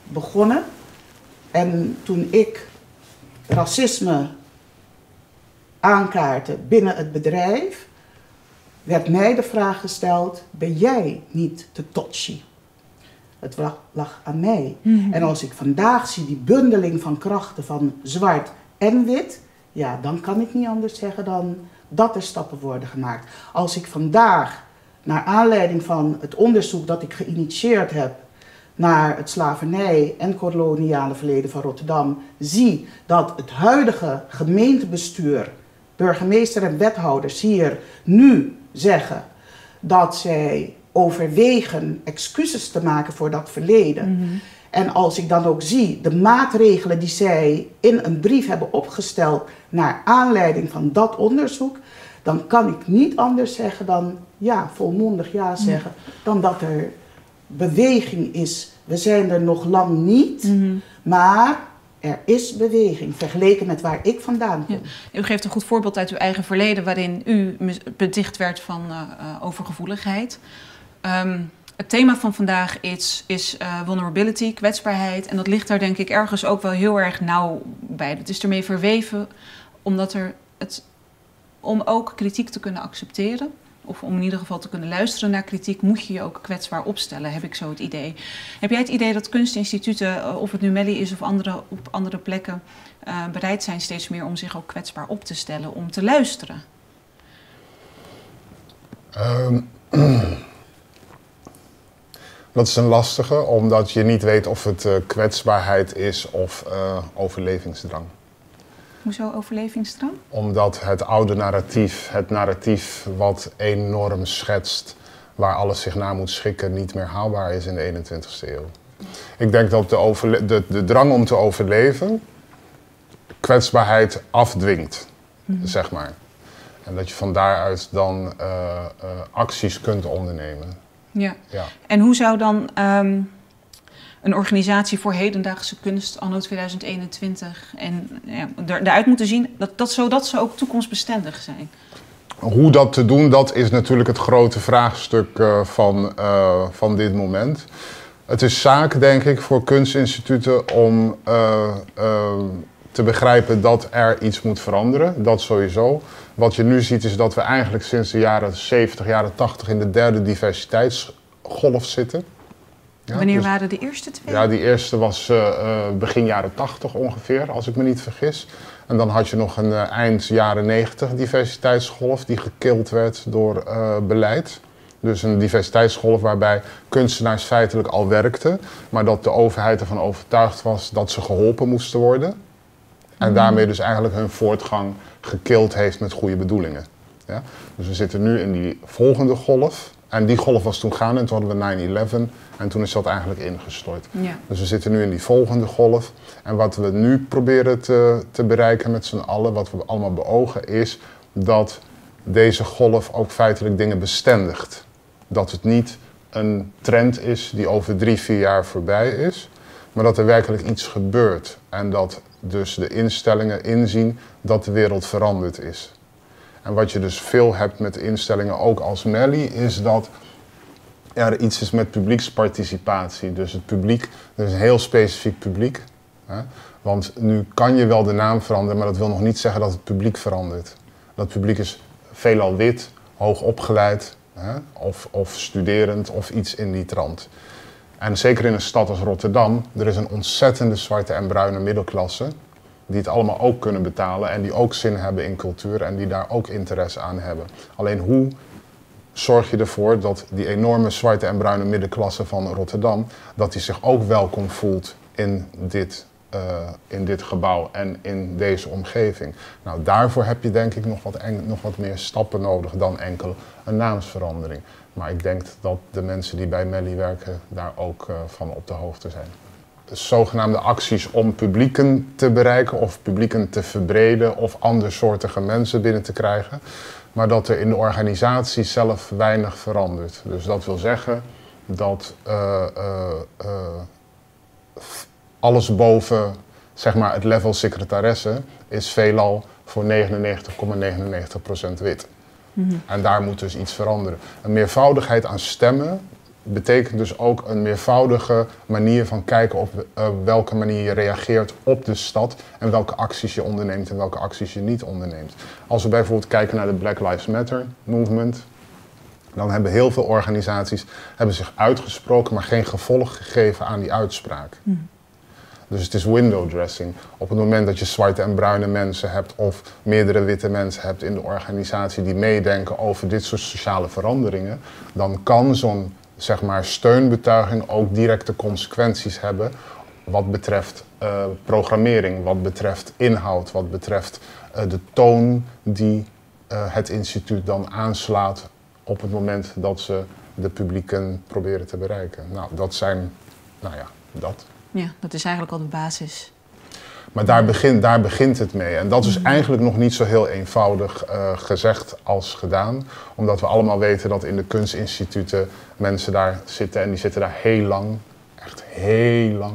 begonnen. En toen ik racisme aankaarten binnen het bedrijf, werd mij de vraag gesteld: ben jij niet te touchy? Het lag, lag aan mij. Mm -hmm. En als ik vandaag zie die bundeling van krachten van zwart en wit, ja, dan kan ik niet anders zeggen dan dat er stappen worden gemaakt. Als ik vandaag, naar aanleiding van het onderzoek dat ik geïnitieerd heb naar het slavernij en koloniale verleden van Rotterdam, zie dat het huidige gemeentebestuur burgemeester en wethouders hier nu zeggen dat zij overwegen excuses te maken voor dat verleden. Mm -hmm. En als ik dan ook zie de maatregelen die zij in een brief hebben opgesteld naar aanleiding van dat onderzoek, dan kan ik niet anders zeggen dan ja, volmondig ja zeggen, mm -hmm. dan dat er beweging is. We zijn er nog lang niet, mm -hmm. maar er is beweging vergeleken met waar ik vandaan kom. Ja. U geeft een goed voorbeeld uit uw eigen verleden waarin u beticht werd van uh, overgevoeligheid. Um, het thema van vandaag is, is uh, vulnerability, kwetsbaarheid. En dat ligt daar denk ik ergens ook wel heel erg nauw bij. Het is ermee verweven omdat er het, om ook kritiek te kunnen accepteren of om in ieder geval te kunnen luisteren naar kritiek, moet je je ook kwetsbaar opstellen, heb ik zo het idee. Heb jij het idee dat kunstinstituten, of het nu Melly is of andere, op andere plekken, uh, bereid zijn steeds meer om zich ook kwetsbaar op te stellen, om te luisteren? Um, dat is een lastige, omdat je niet weet of het uh, kwetsbaarheid is of overlevingsdrang. Hoezo overlevingsdrang? Omdat het oude narratief, het narratief wat enorm schetst, waar alles zich naar moet schikken, niet meer haalbaar is in de 21ste eeuw. Ik denk dat de, de, de drang om te overleven kwetsbaarheid afdwingt, mm -hmm. zeg maar. En dat je van daaruit dan uh, uh, acties kunt ondernemen. Ja. ja. En hoe zou dan um, een organisatie voor hedendaagse kunst anno 2021 en ja, er, eruit moeten zien dat, dat, zodat ze ook toekomstbestendig zijn? Hoe dat te doen, dat is natuurlijk het grote vraagstuk uh, van, uh, van dit moment. Het is zaak, denk ik, voor kunstinstituten om uh, te begrijpen dat er iets moet veranderen. Dat sowieso. Wat je nu ziet is dat we eigenlijk sinds de jaren 70, jaren 80 in de derde diversiteitsgolf zitten. Ja, Wanneer dus, waren de eerste twee? Ja, die eerste was uh, begin jaren 80 ongeveer, als ik me niet vergis. En dan had je nog een uh, eind jaren 90 diversiteitsgolf die gekild werd door beleid. Dus een diversiteitsgolf waarbij kunstenaars feitelijk al werkten, maar dat de overheid ervan overtuigd was dat ze geholpen moesten worden. En daarmee dus eigenlijk hun voortgang gekild heeft met goede bedoelingen. Ja? Dus we zitten nu in die volgende golf. En die golf was toen gaande en toen hadden we 9-11 en toen is dat eigenlijk ingestort. Ja. Dus we zitten nu in die volgende golf. En wat we nu proberen te, te bereiken met z'n allen, wat we allemaal beogen, is dat deze golf ook feitelijk dingen bestendigt. Dat het niet een trend is die over drie, vier jaar voorbij is, maar dat er werkelijk iets gebeurt. En dat dus de instellingen inzien dat de wereld veranderd is. En wat je dus veel hebt met instellingen, ook als Melly, is dat er iets is met publieksparticipatie. Dus het publiek, er is een heel specifiek publiek. Hè? Want nu kan je wel de naam veranderen, maar dat wil nog niet zeggen dat het publiek verandert. Dat publiek is veelal wit, hoog opgeleid, hè? Of, of studerend of iets in die trant. En zeker in een stad als Rotterdam, er is een ontzettende zwarte en bruine middelklasse. Die het allemaal ook kunnen betalen en die ook zin hebben in cultuur en die daar ook interesse aan hebben. Alleen hoe zorg je ervoor dat die enorme zwarte en bruine middenklasse van Rotterdam, dat die zich ook welkom voelt in dit, uh, in dit gebouw en in deze omgeving. Nou, daarvoor heb je denk ik nog wat, nog wat meer stappen nodig dan enkel een naamsverandering. Maar ik denk dat de mensen die bij Melly werken daar ook uh, van op de hoogte zijn. Zogenaamde acties om publieken te bereiken of publieken te verbreden of andersoortige mensen binnen te krijgen. Maar dat er in de organisatie zelf weinig verandert. Dus dat wil zeggen dat uh, uh, alles boven zeg maar, het level secretaresse is veelal voor 99,99% ,99 wit. Mhm. En daar moet dus iets veranderen. Een meervoudigheid aan stemmen betekent dus ook een meervoudige manier van kijken op uh, welke manier je reageert op de stad en welke acties je onderneemt en welke acties je niet onderneemt. Als we bijvoorbeeld kijken naar de Black Lives Matter movement, dan hebben heel veel organisaties hebben zich uitgesproken, maar geen gevolg gegeven aan die uitspraak. Mhm. Dus het is window dressing. Op het moment dat je zwarte en bruine mensen hebt of meerdere witte mensen hebt in de organisatie die meedenken over dit soort sociale veranderingen, dan kan zo'n zeg maar, steunbetuiging ook directe consequenties hebben wat betreft uh, programmering, wat betreft inhoud, wat betreft uh, de toon die uh, het instituut dan aanslaat op het moment dat ze de publieken proberen te bereiken. Nou, dat zijn, nou ja, dat. Ja, dat is eigenlijk al de basis. Maar daar begint, daar begint het mee. En dat is mhm. eigenlijk nog niet zo heel eenvoudig uh, gezegd als gedaan. Omdat we allemaal weten dat in de kunstinstituten mensen daar zitten en die zitten daar heel lang. Echt heel lang.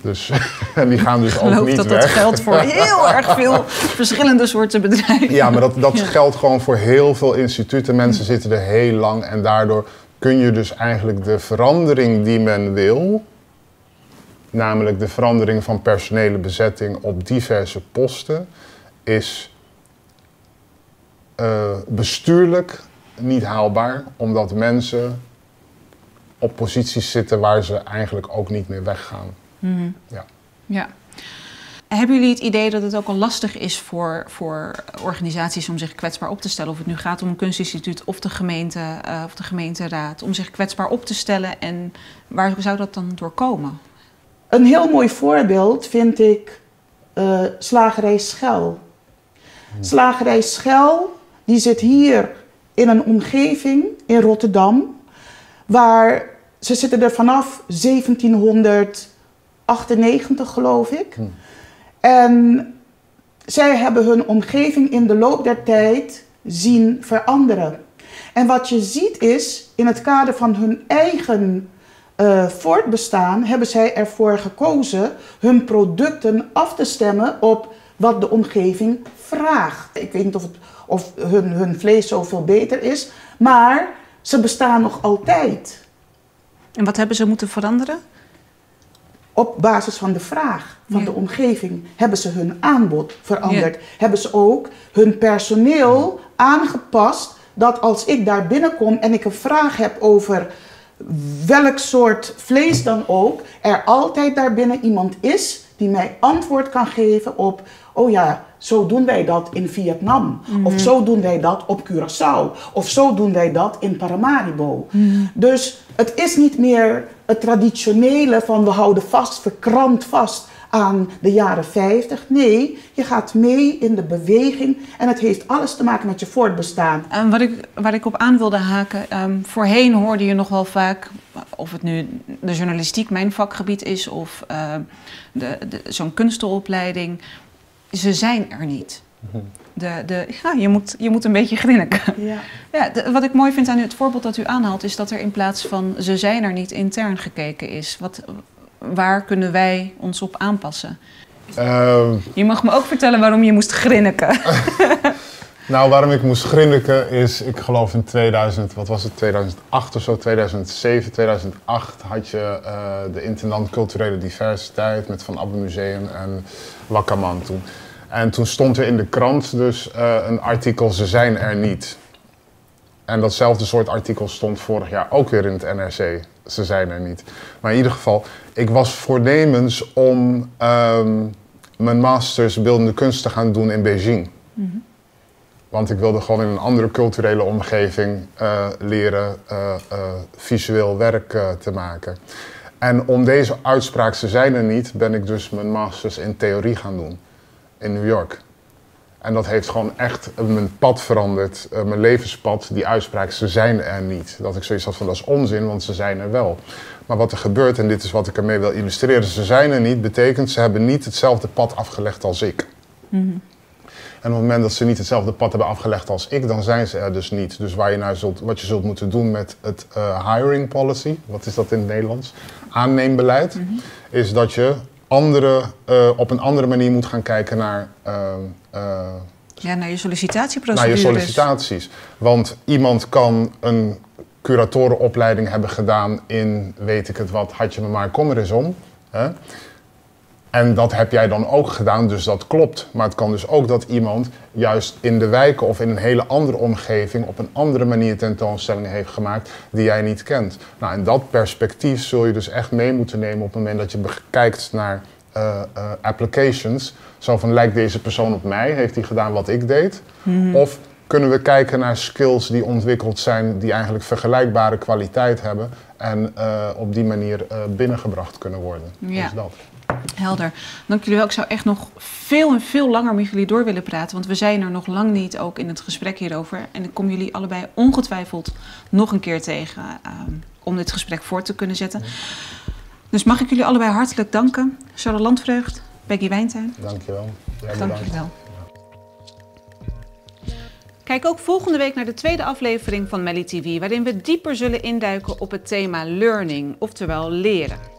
Dus, en die gaan dus ook niet dat weg. dat geldt voor heel erg veel verschillende soorten bedrijven. Ja, maar dat, dat geldt gewoon voor heel veel instituten. Mensen zitten er heel lang en daardoor kun je dus eigenlijk de verandering die men wil namelijk de verandering van personele bezetting op diverse posten, is uh, bestuurlijk niet haalbaar, omdat mensen op posities zitten waar ze eigenlijk ook niet meer weggaan. Mm -hmm. ja. ja. Hebben jullie het idee dat het ook al lastig is voor, voor organisaties om zich kwetsbaar op te stellen? Of het nu gaat om een kunstinstituut of de gemeente uh, of de gemeenteraad, om zich kwetsbaar op te stellen en waar zou dat dan door komen? Een heel mooi voorbeeld vind ik uh, Slagerij Schel. Hmm. Slagerij Schel die zit hier in een omgeving in Rotterdam, waar ze zitten er vanaf 1798 geloof ik. Hmm. En zij hebben hun omgeving in de loop der tijd zien veranderen. En wat je ziet is, in het kader van hun eigen uh, voortbestaan hebben zij ervoor gekozen hun producten af te stemmen op wat de omgeving vraagt. Ik weet niet of, het, of hun, hun vlees zoveel beter is, maar ze bestaan nog altijd. En wat hebben ze moeten veranderen? Op basis van de vraag van Ja. de omgeving hebben ze hun aanbod veranderd. Hebben ze ook hun personeel aangepast dat als ik daar binnenkom en ik een vraag heb over welk soort vlees dan ook, er altijd daarbinnen iemand is die mij antwoord kan geven op, oh ja, zo doen wij dat in Vietnam. Of zo doen wij dat op Curaçao. Of zo doen wij dat in Paramaribo. Dus het is niet meer het traditionele van we houden vast, verkrampt vast aan de jaren 50. Nee, je gaat mee in de beweging en het heeft alles te maken met je voortbestaan. En wat ik, waar ik op aan wilde haken, ehm, voorheen hoorde je nog wel vaak, of het nu de journalistiek mijn vakgebied is of ehm, de, de, zo'n kunstenopleiding, ze zijn er niet. De, de, ja, je, moet, je moet een beetje grinniken. Ja. Ja, de- wat ik mooi vind aan het voorbeeld dat u aanhaalt, is dat er in plaats van ze zijn er niet intern gekeken is. Wat, waar kunnen wij ons op aanpassen? Ehm, Je mag me ook vertellen waarom je moest grinniken. Nou, waarom ik moest grinniken is, ik geloof in 2000, wat was het, 2008 of zo, 2007, 2008 had je eh, de intendant culturele diversiteit met Van Abbe Museum en Wakkerman toen. En toen stond er in de krant dus eh, een artikel, ze zijn er niet. En datzelfde soort artikel stond vorig jaar ook weer in het NRC. Ze zijn er niet. Maar in ieder geval, ik was voornemens om ehm, mijn masters beeldende kunst te gaan doen in Beijing. Want ik wilde gewoon in een andere culturele omgeving eh, leren eh, eh, visueel werk te maken. En om deze uitspraak, ze zijn er niet, ben ik dus mijn masters in theorie gaan doen in New York. En dat heeft gewoon echt eh, mijn pad veranderd, eh, mijn levenspad, die uitspraak, ze zijn er niet. Dat ik zoiets had van, dat is onzin, want ze zijn er wel. Maar wat er gebeurt, en dit is wat ik ermee wil illustreren, ze zijn er niet, betekent ze hebben niet hetzelfde pad afgelegd als ik. En op het moment dat ze niet hetzelfde pad hebben afgelegd als ik, dan zijn ze er dus niet. Dus waar je nou zult, wat je zult moeten doen met het eh, hiring policy, wat is dat in het Nederlands? Aanneembeleid, is dat je andere, eh, op een andere manier moet gaan kijken naar, eh, eh, Ja, naar je sollicitatieprocedure. naar je sollicitaties. Want iemand kan een curatorenopleiding hebben gedaan in, weet ik het wat, had je me maar, kom er eens om. Hè? En dat heb jij dan ook gedaan, dus dat klopt. Maar het kan dus ook dat iemand juist in de wijken of in een hele andere omgeving op een andere manier tentoonstellingen heeft gemaakt die jij niet kent. Nou, en dat perspectief zul je dus echt mee moeten nemen op het moment dat je kijkt naar eh, eh, applications. Zo van, lijkt deze persoon op mij? Heeft hij gedaan wat ik deed? Mhm. Of kunnen we kijken naar skills die ontwikkeld zijn, die eigenlijk vergelijkbare kwaliteit hebben en eh, op die manier binnengebracht kunnen worden? Ja. Dus dat. Helder. Dank jullie wel. Ik zou echt nog veel en veel langer met jullie door willen praten. Want we zijn er nog lang niet ook in het gesprek hierover. En ik kom jullie allebei ongetwijfeld nog een keer tegen ehm, om dit gesprek voort te kunnen zetten. Dus mag ik jullie allebei hartelijk danken. Charlotte Landvreugd, Becky Wijntuin. Dankjewel. Jij Dank jullie wel. Kijk ook volgende week naar de tweede aflevering van Melly TV, waarin we dieper zullen induiken op het thema learning, oftewel leren.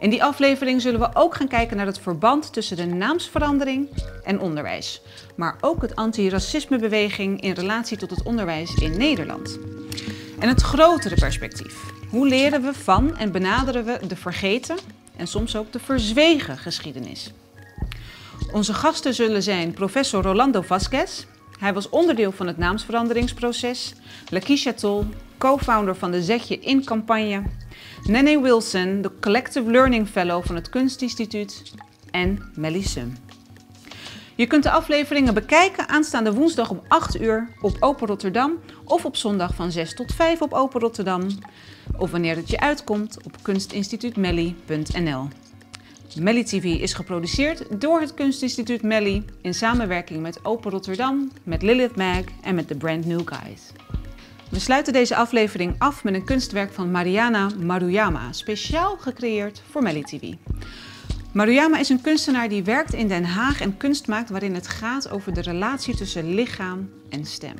In die aflevering zullen we ook gaan kijken naar het verband tussen de naamsverandering en onderwijs, maar ook het antiracismebeweging in relatie tot het onderwijs in Nederland. En het grotere perspectief. Hoe leren we van en benaderen we de vergeten en soms ook de verzwegen geschiedenis? Onze gasten zullen zijn professor Rolando Vasquez. Hij was onderdeel van het naamsveranderingsproces. Lakeisha Tol, co-founder van de Zetje In campagne. Nene Wilson, de Collective Learning Fellow van het Kunstinstituut. En Melly Sum. Je kunt de afleveringen bekijken aanstaande woensdag om 8 uur op Open Rotterdam of op zondag van 6 tot 5 op Open Rotterdam. Of wanneer het je uitkomt op kunstinstituutmelly.nl. Melly TV is geproduceerd door het Kunstinstituut Melly in samenwerking met Open Rotterdam, met Lilith Mag en met The Brand New Guys. We sluiten deze aflevering af met een kunstwerk van Mariana Maruyama, speciaal gecreëerd voor Melly TV. Maruyama is een kunstenaar die werkt in Den Haag en kunst maakt waarin het gaat over de relatie tussen lichaam en stem.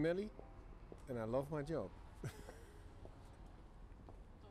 Millie, and I love my job.